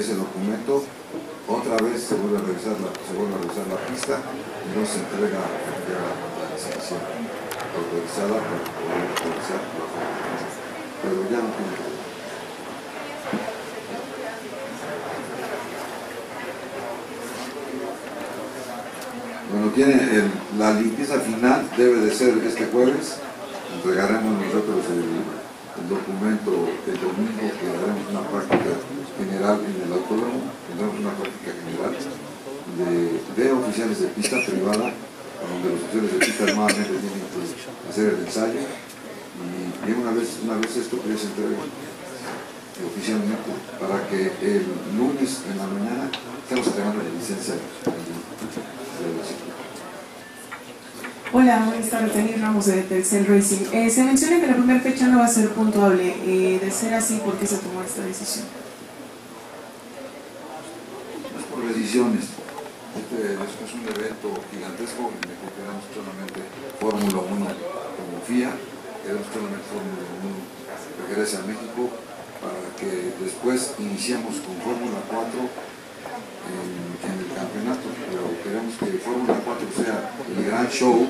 ese documento, otra vez se vuelve a revisar la, se vuelve a revisar la pista y no se entrega ya la licencia autorizada para poder autorizar la Fórmula 1. Pero ya no tiene problema. Bueno, tiene la limpieza final debe de ser este jueves. Entregaremos nosotros el, el documento el domingo que haremos una práctica general en el autódromo. Tendremos una práctica general de, de oficiales de pista privada, donde los oficiales de pista nuevamente tienen que hacer el ensayo. Y, y una vez una vez esto que se entregue oficialmente para que el lunes en la mañana estemos entregando la licencia Hola, buenas tardes, Denis Ramos de Telcel Racing. Eh, se menciona que la primera fecha no va a ser puntuable. Eh, de ser así, ¿por qué se tomó esta decisión? No es por decisiones. Este es es un evento gigantesco en el que solamente Fórmula 1 como FIA, queremos solamente Fórmula 1 regrese a México para que después iniciemos con Fórmula 4 en, en el campeonato, pero queremos que Fórmula 4 sea el gran show,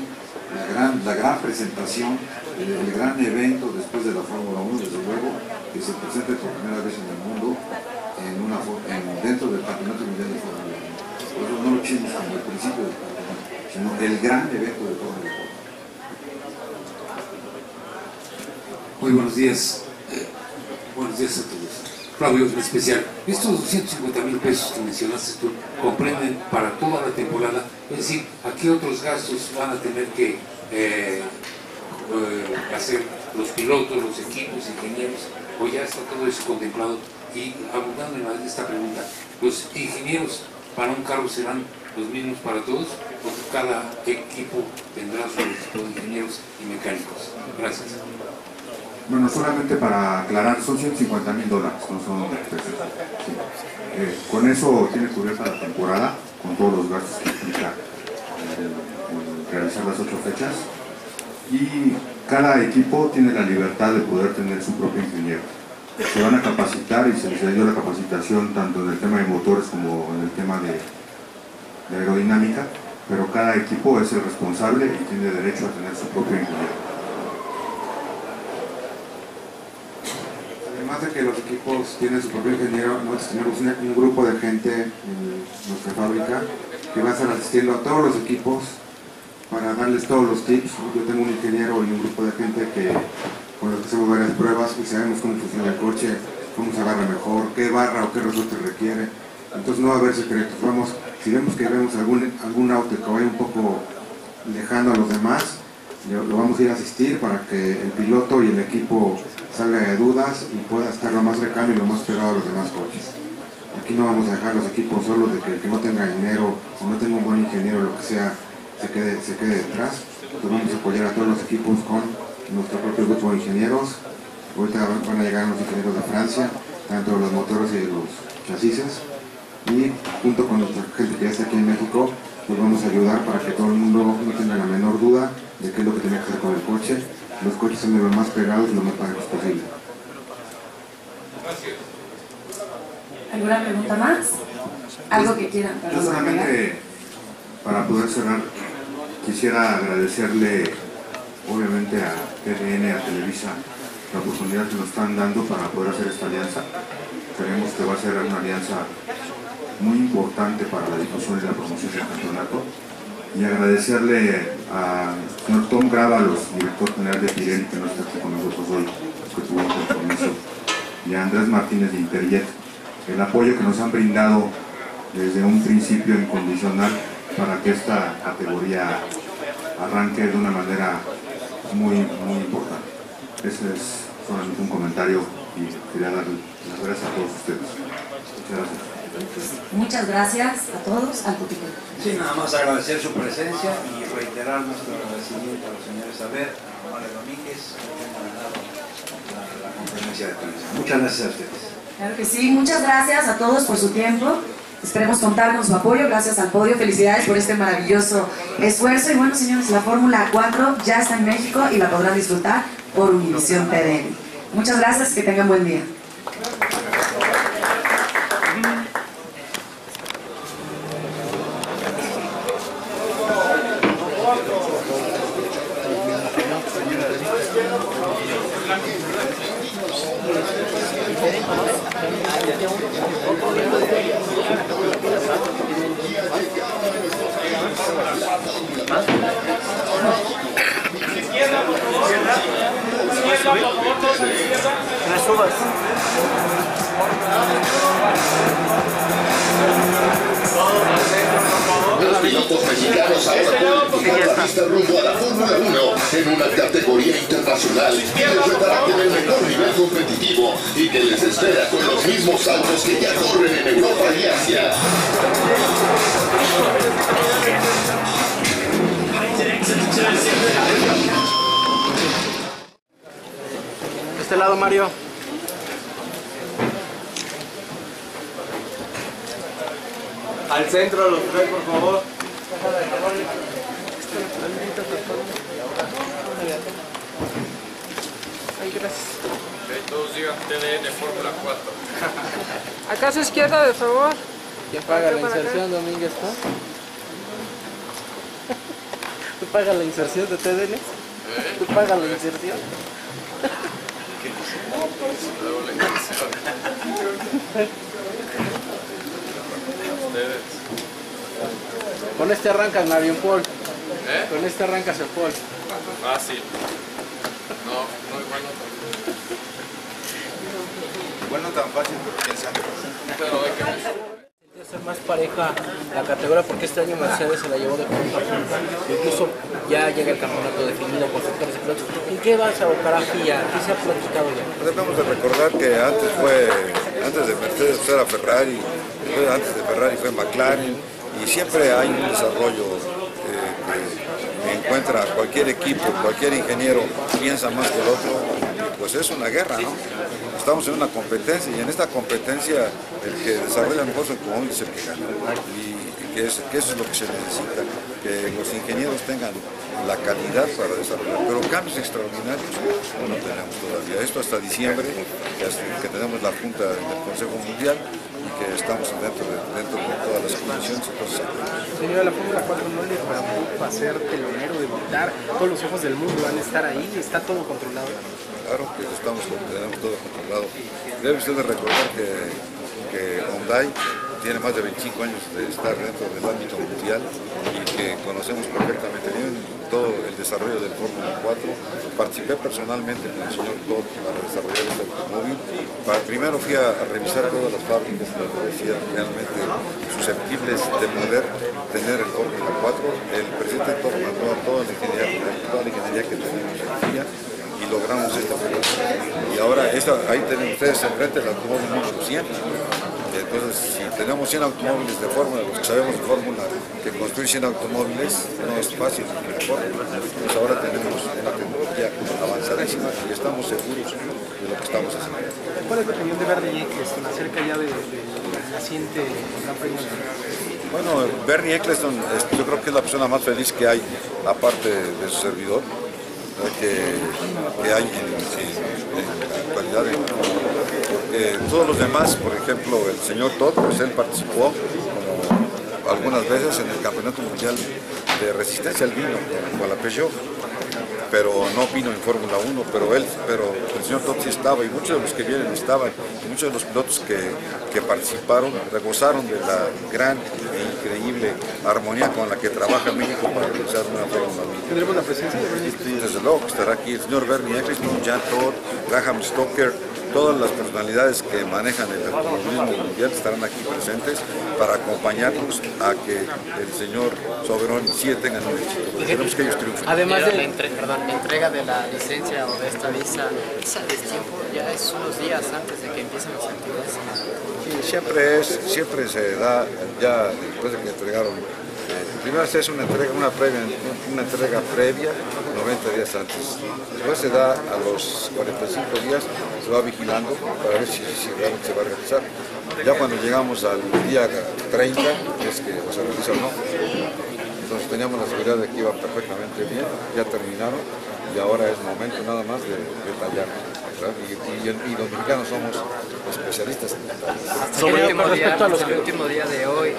la gran, la gran presentación, el, el gran evento después de la Fórmula 1, desde luego, que se presente por primera vez en el mundo en una, en- dentro del Campeonato Mundial de Fórmula 1. Por eso no lo hicimos como el principio del campeonato, sino el gran evento de Fórmula 1. Muy buenos días. Eh, buenos días a todos. Flavio, en especial, estos 250 mil pesos que mencionaste tú comprenden para toda la temporada, es decir, ¿a qué otros gastos van a tener que eh, eh, hacer los pilotos, los equipos, ingenieros? ¿O ya está todo eso contemplado? Y abundando en esta pregunta, ¿los ingenieros para un carro serán los mismos para todos? ¿O cada equipo tendrá su equipo de ingenieros y mecánicos? Gracias. Bueno, solamente para aclarar, son 150 mil dólares, no son. Sí. Eh, con eso tiene cubierta la temporada, con todos los gastos que implica eh, realizar las ocho fechas. Y cada equipo tiene la libertad de poder tener su propio ingeniero. Se van a capacitar y se les dio la capacitación tanto en el tema de motores como en el tema de aerodinámica, pero cada equipo es el responsable y tiene derecho a tener su propio ingeniero. Además de que los equipos tienen su propio ingeniero, nosotros tenemos un grupo de gente en nuestra fábrica que va a estar asistiendo a todos los equipos para darles todos los tips. Yo tengo un ingeniero y un grupo de gente que con los que hacemos varias pruebas y sabemos cómo funciona el coche, cómo se agarra mejor, qué barra o qué resorte requiere. Entonces no va a haber secretos. Vamos, si vemos que vemos algún, algún auto que vaya un poco lejano a los demás, lo vamos a ir a asistir para que el piloto y el equipo salga de dudas y pueda estar lo más cercano y lo más pegado a los demás coches. Aquí no vamos a dejar los equipos solos de que el que no tenga dinero o no tenga un buen ingeniero lo que sea se quede, se quede detrás. Entonces vamos a apoyar a todos los equipos con nuestro propio grupo de ingenieros. Ahorita van a llegar los ingenieros de Francia, tanto los motores y los chasis. Y junto con nuestra gente que ya está aquí en México, pues vamos a ayudar para que todo el mundo no tenga la menor duda de qué es lo que tiene que hacer con el coche. Los coches son de lo más pegados y lo más parejos posible. ¿Alguna pregunta más? ¿Algo que quieran? Yo solamente, para poder cerrar, quisiera agradecerle, obviamente, a TVN, a Televisa, la oportunidad que nos están dando para poder hacer esta alianza. Creemos que va a ser una alianza muy importante para la difusión y la promoción del campeonato. Y agradecerle a señor Tom Grábalos, director general de Pirelli, que no está aquí con nosotros hoy, que tuvo un compromiso, y a Andrés Martínez de Interjet, el apoyo que nos han brindado desde un principio incondicional para que esta categoría arranque de una manera muy, muy importante. Ese es solamente un comentario y quería dar las gracias a todos ustedes. Muchas gracias. Muchas gracias a todos, al público. Sí, nada más agradecer su presencia y reiterar nuestro agradecimiento a los señores Saber, a Román Domínguez, que han ganado la, la conferencia de prensa. Muchas gracias a ustedes. Claro que sí, muchas gracias a todos por su tiempo. Esperemos contar con su apoyo, gracias al podio. Felicidades por este maravilloso esfuerzo. Y bueno, señores, la Fórmula 4 ya está en México y la podrán disfrutar por Univisión TDN. Muchas gracias, que tengan buen día. Los pilotos mexicanos ahora pueden tomar la pista rumbo a la Fórmula 1 en una categoría internacional que les retará con el mejor nivel competitivo y que les espera con los mismos autos que ya corren en Europa y Asia. De este lado, Mario. Al centro, los tres, por favor. Ay, gracias. Todos digan TDN Fórmula 4. Acá a su izquierda, de favor. ¿Quién paga la inserción, Domínguez? no? ¿Tú pagas la inserción de TDN? ¿Tú pagas la inserción? Luego la canción. Con este arrancas, Marion Paul. ¿Eh? Con este arrancas el Paul. Fácil. No, no igual no. Igual no tan fácil, pero quién sabe. Pero hay que ser más pareja la categoría porque este año Mercedes se la llevó de punta a punta. Incluso ya llega el campeonato definido por sectores de pilotos. ¿En qué vas a abocar a FIA? ¿Qué se ha platicado ya? Debemos de recordar que antes fue, antes de Mercedes pues, era Ferrari, antes de Ferrari fue McLaren y siempre hay un desarrollo eh, que encuentra cualquier equipo, cualquier ingeniero piensa más que el otro y pues es una guerra, ¿no? Estamos en una competencia y en esta competencia el que desarrolla mejor su automóvil es el que gana y, que, es- que eso es lo que se necesita, que los ingenieros tengan la calidad para desarrollar, pero cambios extraordinarios no tenemos todavía. Esto hasta diciembre, que tenemos la Junta del Consejo Mundial y que estamos dentro de, dentro de todas las condiciones. Entonces, Señora, la Fórmula 4 no le preocupa ser telonero, debutar. Todos los ojos del mundo van a estar ahí, está todo controlado. Claro que estamos, tenemos todo controlado. Debe usted de recordar que, que Hyundai tiene más de 25 años de estar dentro del ámbito mundial y que conocemos perfectamente bien todo el desarrollo del Fórmula 4. Participé personalmente con el señor Todd para desarrollar este automóvil. Para- primero fui a, revisar todas las fábricas que parecían realmente susceptibles de poder tener el Fórmula 4. El presidente Todd mandó a toda la ingeniería, que tenemos en FIA y logramos esta pelota. Y ahora ahí tienen ustedes enfrente el automóvil número 100. Entonces, si tenemos 100 automóviles de fórmula, los que sabemos de fórmula, que construir 100 automóviles no es fácil fórmula. Pues ahora tenemos una tecnología avanzadísima y estamos seguros de lo que estamos haciendo. ¿Cuál es la opinión de Verde Eccleston acerca ya de- de- del naciente Gran Premio Bueno, Bernie Eccleston es- yo creo que es la persona más feliz que hay, aparte de su servidor, que hay en, en- en la actualidad. Porque todos los demás, por ejemplo, el señor Todd, pues él participó como algunas veces en el Campeonato Mundial de Resistencia al Vino con la Peugeot pero no vino en Fórmula 1, pero él, pero el señor Todd sí estaba y muchos de los que vienen estaban, y muchos de los pilotos que, que participaron regozaron de la gran e increíble armonía con la que trabaja México para realizar una Fórmula 1. ¿Tendremos la presencia de Bernie desde luego estará aquí el señor Bernie Eccleston, Jan Todd, Graham Stoker, todas las personalidades que manejan el automovilismo mundial estarán aquí presentes para acompañarnos a que el señor Soberón sí tengan un éxito. Queremos que ellos triunfen. Además de- la, entre- perdón, la entrega de la licencia o de esta visa, esa destiempo ya es unos días antes de que empiecen las actividades. Sí, siempre es, siempre se da ya después de que entregaron. Primero se hace una entrega, una previa, una entrega previa 90 días antes. Después se da a los 45 días, se va vigilando para ver si, realmente se va a realizar. Ya cuando llegamos al día 30 es que se realiza o no. Entonces teníamos la seguridad de que iba perfectamente bien, ya terminaron y ahora es momento nada más de detallar. ¿verdad? y, y- y los mexicanos somos especialistas en Hasta el último, día, hasta el último día de hoy,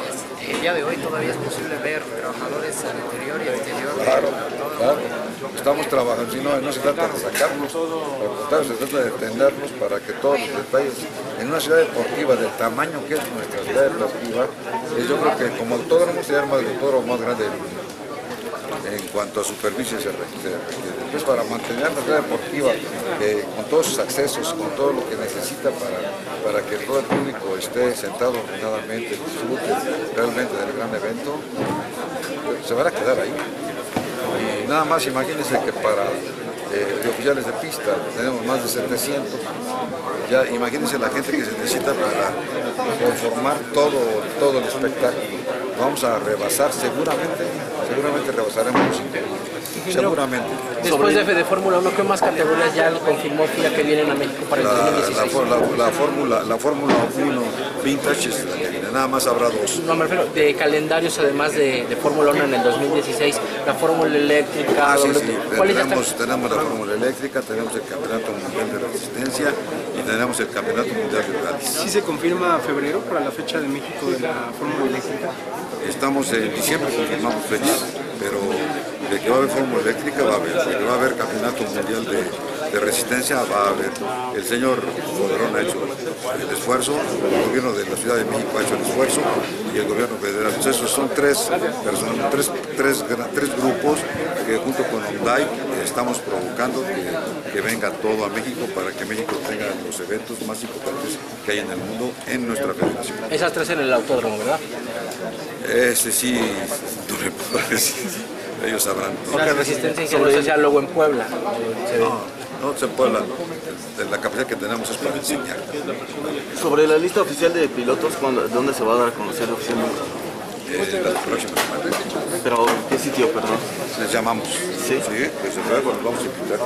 el día de hoy todavía es posible ver trabajadores al interior y al exterior. de Claro. Estamos trabajando, si no, no se trata de contrario, se trata de tenernos para que todos los detalles, en una ciudad deportiva del tamaño que es nuestra ciudad deportiva, eh, yo creo que como autódromo sería el más- el autódromo más grande del mundo. En cuanto a superficie se requiere. Entonces, para mantener la ciudad deportiva eh, con todos sus accesos, con todo lo que necesita para, para que todo el público esté sentado ordenadamente, disfrute realmente del gran evento, se van a quedar ahí. Y nada más imagínense que para eh, de oficiales de pista tenemos más de 700. Ya imagínense la gente que se necesita para conformar todo, todo el espectáculo. Vamos a rebasar seguramente, seguramente rebasaremos los 5.000. Seguramente. Después de, de Fórmula 1, ¿qué más categorías ya confirmó FIA que vienen a México para el La, la, 2016? for- la- la Fórmula la Fórmula 1 Vintage es la que viene, nada más habrá dos. No, me refiero de calendarios además de, de Fórmula 1 en el 2016, la Fórmula eléctrica, Ah, sí, sí. ¿cuáles ya están? Tenemos, tenemos la Fórmula Eléctrica, tenemos el Campeonato Mundial de Resistencia y tenemos el Campeonato Mundial de Rallys. ¿Sí se confirma febrero para la fecha de México de la Fórmula Eléctrica? Estamos en diciembre, confirmamos fechas, pero de que va a haber Fórmula Eléctrica va a haber, de que va a haber Campeonato Mundial de, Resistencia va a haber. El señor Calderón ha hecho el esfuerzo, el gobierno de la Ciudad de México ha hecho el esfuerzo y el gobierno federal. Entonces, esos son tres personas, tres, tres, tres grupos que junto con Hyundai estamos provocando que, que venga todo a México para que México tenga los eventos más importantes que hay en el mundo en nuestra federación. Esas tres en el autódromo, ¿verdad? Ese sí, no le puedo decir. Ellos sabrán. Porque Resistencia sé sea luego en Puebla. No, no se puede. La, la capacidad que tenemos es para enseñar. Sobre la lista oficial de pilotos, ¿cuándo- ¿dónde se va a dar a conocer oficialmente? Eh, la próxima semana. Pero, ¿qué sitio, perdón? Les llamamos. Sí, desde luego, los vamos a invitar.